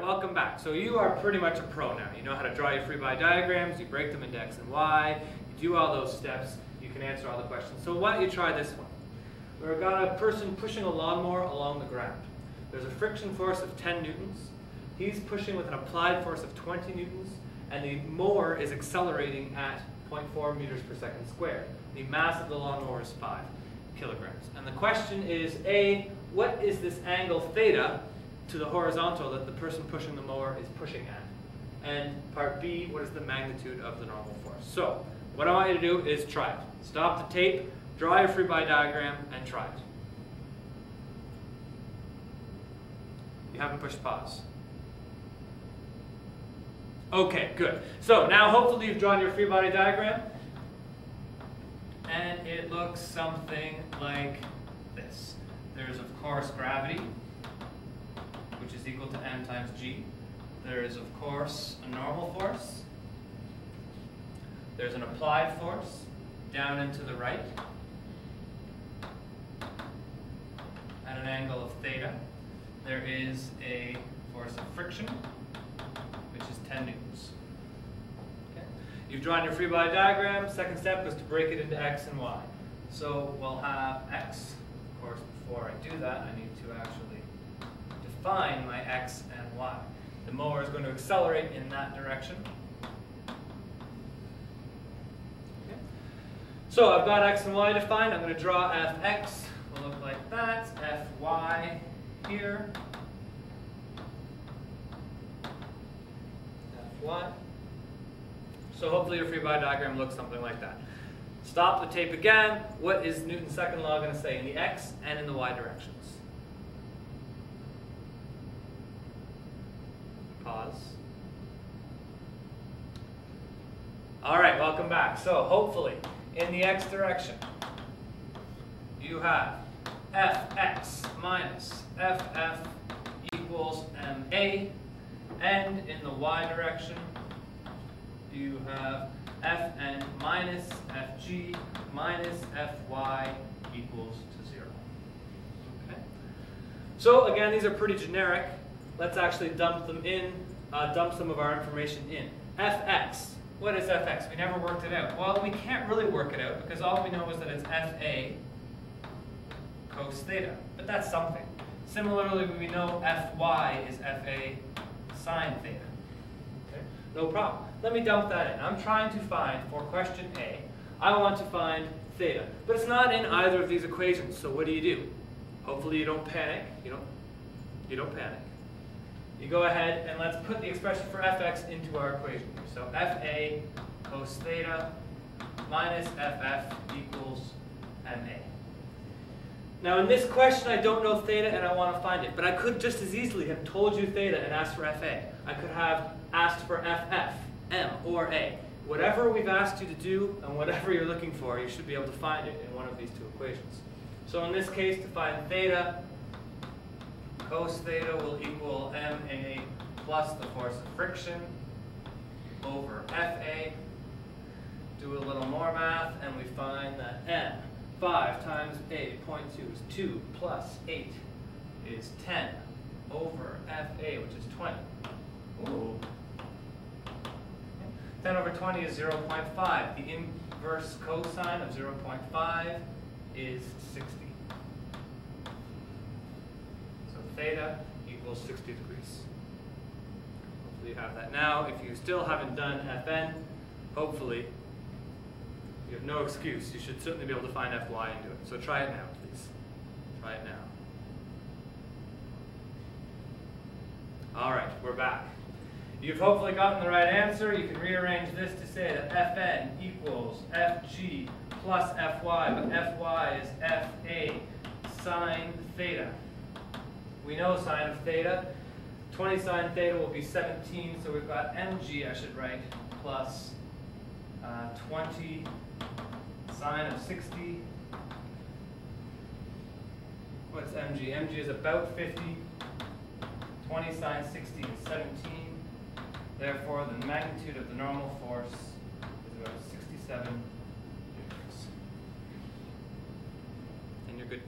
right, welcome back. So you are pretty much a pro now. You know how to draw your free body diagrams, you break them into x and y, you do all those steps, you can answer all the questions. So why don't you try this one? We've got a person pushing a lawnmower along the ground. There's a friction force of 10 newtons. He's pushing with an applied force of 20 newtons, and the mower is accelerating at 0.4 meters per second squared. The mass of the lawnmower is 5 kilograms. And the question is, A, what is this angle theta to the horizontal that the person pushing the mower is pushing at? And part B, what is the magnitude of the normal force? So, what I want you to do is try it. Stop the tape, draw your free body diagram, and try it. You haven't pushed pause. Okay, good. So now hopefully you've drawn your free body diagram. And it looks something like this. There's of course gravity, which is equal to m times g. There is of course a normal force. There's an applied force down and to the right at an angle of theta. There is a force of friction, which is 10 newtons. Okay. You've drawn your free body diagram. Second step is to break it into x and y. So we'll have x. Of course, before I do that, I need to actually define my x and y. The mower is going to accelerate in that direction. Okay. So I've got x and y defined. I'm going to draw fx. Will look like that. fy here. Fy. So hopefully your free body diagram looks something like that. Stop the tape again. What is Newton's second law going to say in the x and in the y directions? All right, welcome back. So hopefully, in the x direction, you have fx minus ff equals ma, and in the y direction, you have fn minus fg minus fy equals to 0. Okay. So again, these are pretty generic. Let's actually dump them in, uh, dump some of our information in. fx, what is fx? We never worked it out. Well, we can't really work it out because all we know is that it's fa cos theta, but that's something. Similarly, we know fy is fa sine theta. Okay? No problem. Let me dump that in. I'm trying to find, for question A, I want to find theta. But it's not in either of these equations, so what do you do? Hopefully you don't panic. You don't, you don't panic. You go ahead and let's put the expression for fx into our equation. So fa cos theta minus ff equals ma. Now in this question I don't know theta and I want to find it, but I could just as easily have told you theta and asked for fa. I could have asked for ff, m, or a. Whatever we've asked you to do and whatever you're looking for, you should be able to find it in one of these two equations. So in this case, to find theta, cos theta will equal ma plus the force of friction over fa. Do a little more math and we find that n, 5 times a, 0.2 is 2, plus 8 is 10 over FA, which is 20. Ooh. 10 over 20 is 0.5. The inverse cosine of 0.5 is 60. So theta equals 60 degrees. Hopefully you have that now. If you still haven't done Fn, hopefully you have no excuse. You should certainly be able to find Fy and do it. So try it now, please. Try it now. All right, we're back. You've hopefully gotten the right answer. You can rearrange this to say that Fn equals Fg plus Fy, but Fy is Fa sine theta. We know sine of theta. 20 sine theta will be 17, so we've got mg, I should write, plus, uh, 20 sine of 60. What's mg? mg is about 50. 20 sine 60 is 17. Therefore, the magnitude of the normal force is about 67 newtons. And you're good.